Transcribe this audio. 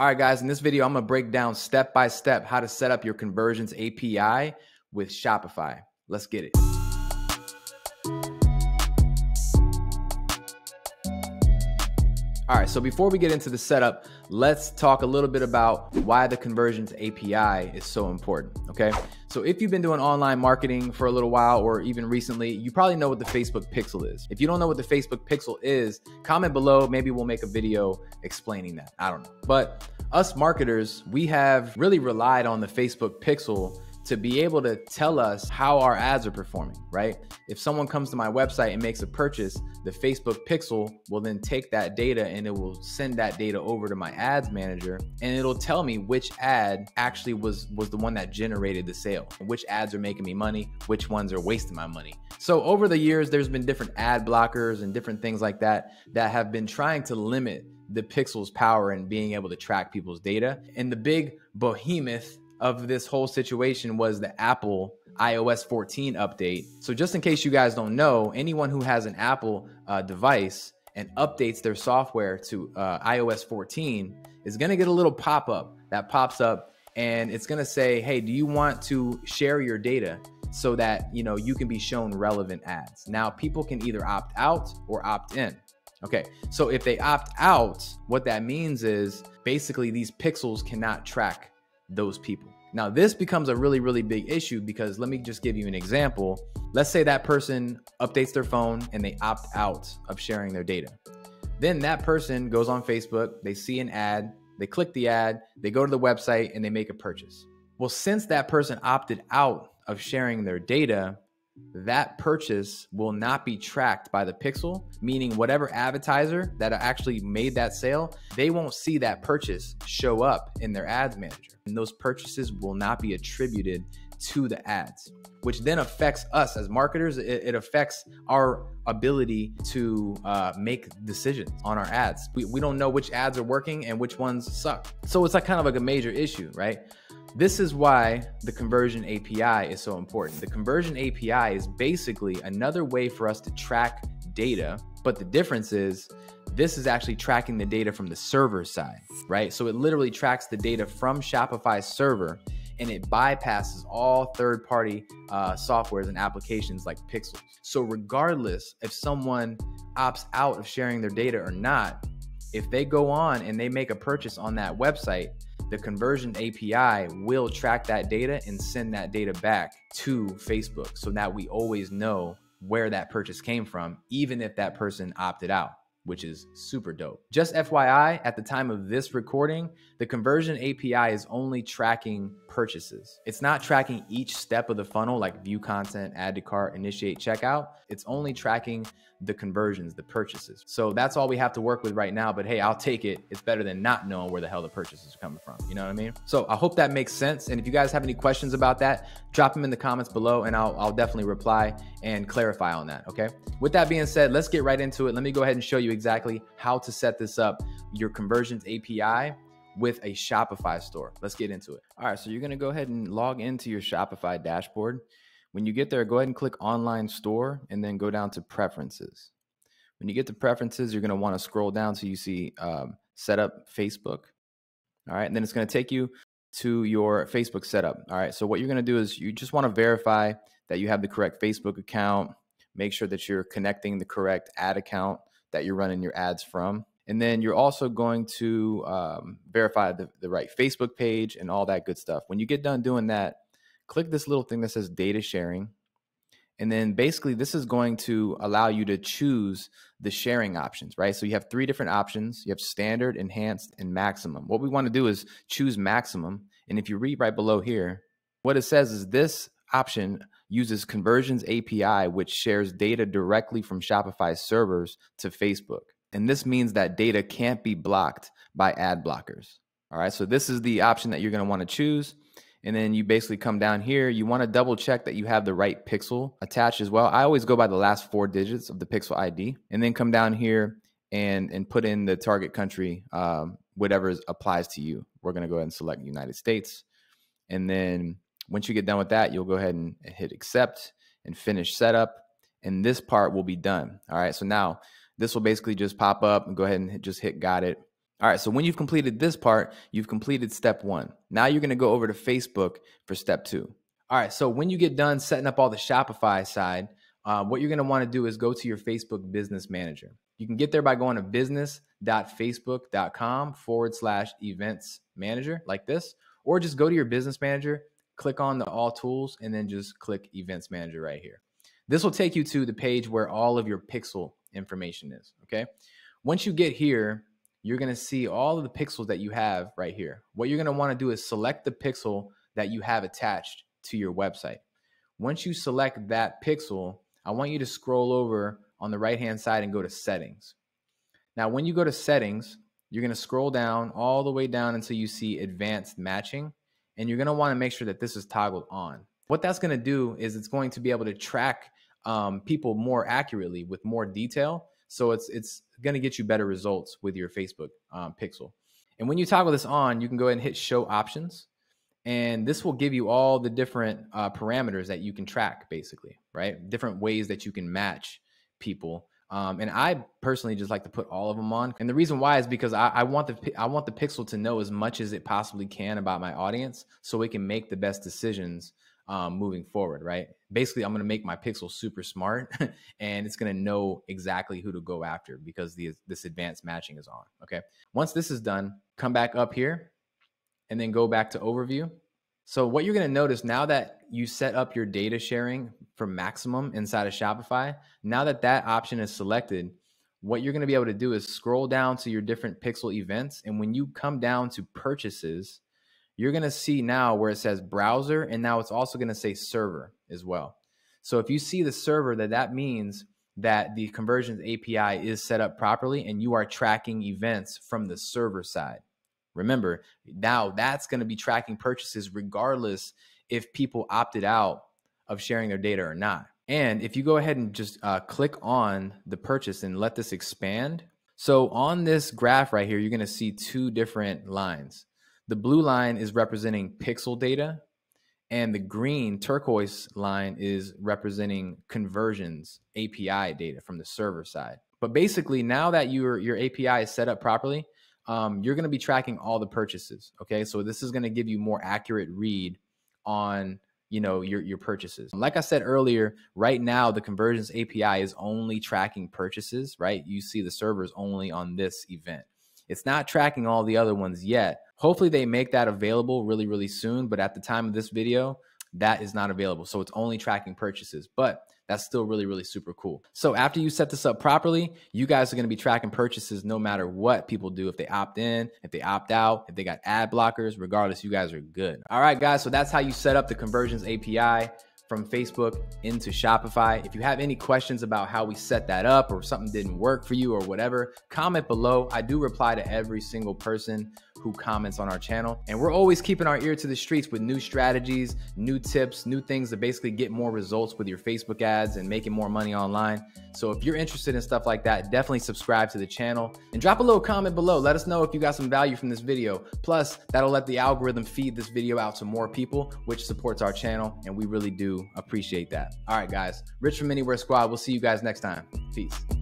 All right, guys, in this video, I'm gonna break down step by step how to set up your conversions API with Shopify. Let's get it. All right, so before we get into the setup, let's talk a little bit about why the conversions API is so important, okay? So if you've been doing online marketing for a little while or even recently, you probably know what the Facebook Pixel is. If you don't know what the Facebook Pixel is, comment below, maybe we'll make a video explaining that. I don't know. But us marketers, we have really relied on the Facebook Pixel to be able to tell us how our ads are performing, right? If someone comes to my website and makes a purchase, the Facebook Pixel will then take that data and it will send that data over to my ads manager and it'll tell me which ad actually was was the one that generated the sale, which ads are making me money, which ones are wasting my money. So over the years there's been different ad blockers and different things like that that have been trying to limit the pixel's power and being able to track people's data. And the big behemoth of this whole situation was the Apple iOS 14 update. So, just in case you guys don't know, anyone who has an Apple uh, device and updates their software to uh, iOS 14 is going to get a little pop up that pops up and it's going to say, "Hey, do you want to share your data?" so that, you know, you can be shown relevant ads. Now, people can either opt out or opt in. Okay, so if they opt out, what that means is basically these pixels cannot track those people. Now, this becomes a really, really big issue because let me just give you an example. Let's say that person updates their phone and they opt out of sharing their data. Then that person goes on Facebook, they see an ad, they click the ad, they go to the website, and they make a purchase. Well, since that person opted out of sharing their data, that purchase will not be tracked by the pixel, meaning whatever advertiser that actually made that sale, they won't see that purchase show up in their ads manager. And those purchases will not be attributed to the ads, which then affects us as marketers. It, it affects our ability to uh, make decisions on our ads. We, we don't know which ads are working and which ones suck. So it's like kind of like a major issue, right? This is why the conversion API is so important. The conversion API is basically another way for us to track data, but the difference is this is actually tracking the data from the server side, right? So it literally tracks the data from Shopify's server and it bypasses all third party uh, softwares and applications like Pixels. So, regardless if someone opts out of sharing their data or not, if they go on and they make a purchase on that website, the conversion API will track that data and send that data back to Facebook so that we always know where that purchase came from, even if that person opted out which is super dope. Just FYI, at the time of this recording, the conversion API is only tracking purchases. It's not tracking each step of the funnel like view content, add to cart, initiate checkout. It's only tracking the conversions, the purchases. So that's all we have to work with right now. But hey, I'll take it. It's better than not knowing where the hell the purchases are coming from. You know what I mean? So I hope that makes sense. And if you guys have any questions about that, drop them in the comments below and I'll, I'll definitely reply and clarify on that. Okay. With that being said, let's get right into it. Let me go ahead and show you exactly how to set this up, your conversions API with a Shopify store. Let's get into it. All right. So you're to go ahead and log into your Shopify dashboard. When you get there, go ahead and click online store and then go down to preferences. When you get to preferences, you're want to scroll down so you see um, setup Facebook. All right. And then it's to take you to your Facebook setup. All right. So what you're to do is you just want to verify that you have the correct Facebook account. Make sure that you're connecting the correct ad account that you're running your ads from. And then you're also going to um, verify the, the right Facebook page and all that good stuff. When you get done doing that, click this little thing that says data sharing. And then basically, this is going to allow you to choose the sharing options, right? So you have three different options you have standard, enhanced, and maximum. What we want to do is choose maximum. And if you read right below here, what it says is this option uses Conversions API, which shares data directly from Shopify servers to Facebook. And this means that data can't be blocked by ad blockers. All right, so this is the option that you're going to want to choose and then you basically come down here. You want to double check that you have the right pixel attached as well. I always go by the last four digits of the pixel ID, and then come down here and and put in the target country, um, whatever applies to you. We're going to go ahead and select United States, and then once you get done with that, you'll go ahead and hit accept and finish setup, and this part will be done. All right, so now this will basically just pop up and go ahead and hit, just hit got it. All right, so when you've completed this part, you've completed step one. Now you're gonna go over to Facebook for step two. All right, so when you get done setting up all the Shopify side, uh, what you're gonna wanna do is go to your Facebook Business Manager. You can get there by going to business.facebook.com forward slash events manager like this, or just go to your business manager, click on the all tools, and then just click events manager right here. This will take you to the page where all of your pixel information is, okay? Once you get here, you're going to see all of the pixels that you have right here. What you're going to want to do is select the pixel that you have attached to your website. Once you select that pixel, I want you to scroll over on the right hand side and go to settings. Now, when you go to settings, you're going to scroll down all the way down until you see advanced matching. And you're going to want to make sure that this is toggled on. What that's going to do is it's going to be able to track um, people more accurately with more detail. So it's it's going to get you better results with your Facebook um, pixel. And when you toggle this on, you can go ahead and hit show options. And this will give you all the different uh, parameters that you can track, basically, right? Different ways that you can match people. Um, and I personally just like to put all of them on. And the reason why is because I, I, want the I want the Pixel to know as much as it possibly can about my audience, so it can make the best decisions um, moving forward, right? Basically, I'm going to make my pixel super smart and it's going to know exactly who to go after because the, this advanced matching is on. Okay. Once this is done, come back up here and then go back to overview. So, what you're going to notice now that you set up your data sharing for maximum inside of Shopify, now that that option is selected, what you're going to be able to do is scroll down to your different pixel events. And when you come down to purchases, you're going to see now where it says browser, and now it's also going to say server as well. So if you see the server, that that means that the conversions API is set up properly and you are tracking events from the server side. Remember, now that's going to be tracking purchases regardless if people opted out of sharing their data or not. And if you go ahead and just uh, click on the purchase and let this expand. So on this graph right here, you're going to see two different lines. The blue line is representing pixel data, and the green turquoise line is representing conversions API data from the server side. But basically, now that your your API is set up properly, um, you're going to be tracking all the purchases. Okay, so this is going to give you more accurate read on you know your your purchases. Like I said earlier, right now the conversions API is only tracking purchases. Right, you see the servers only on this event. It's not tracking all the other ones yet. Hopefully they make that available really, really soon. But at the time of this video, that is not available. So it's only tracking purchases, but that's still really, really super cool. So after you set this up properly, you guys are going to be tracking purchases no matter what people do. If they opt in, if they opt out, if they got ad blockers, regardless, you guys are good. All right, guys. So that's how you set up the conversions API from Facebook into Shopify. If you have any questions about how we set that up or something didn't work for you or whatever, comment below. I do reply to every single person who comments on our channel. And we're always keeping our ear to the streets with new strategies, new tips, new things to basically get more results with your Facebook ads and making more money online. So if you're interested in stuff like that, definitely subscribe to the channel and drop a little comment below. Let us know if you got some value from this video. Plus, that'll let the algorithm feed this video out to more people, which supports our channel. And we really do appreciate that. All right, guys. Rich from Anywhere Squad. We'll see you guys next time. Peace.